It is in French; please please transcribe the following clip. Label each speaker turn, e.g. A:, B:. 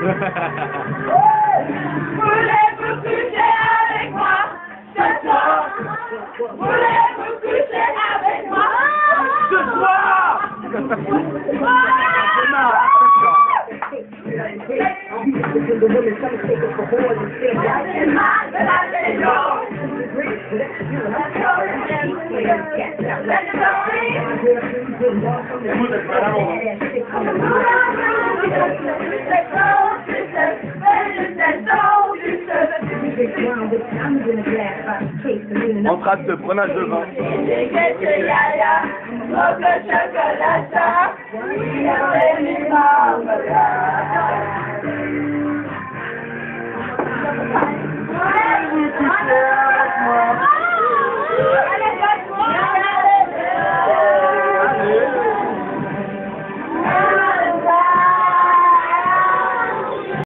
A: Voulez-vous coucher avec moi ce soir Voulez-vous coucher avec moi
B: Ce soir On trace de prenage de vin.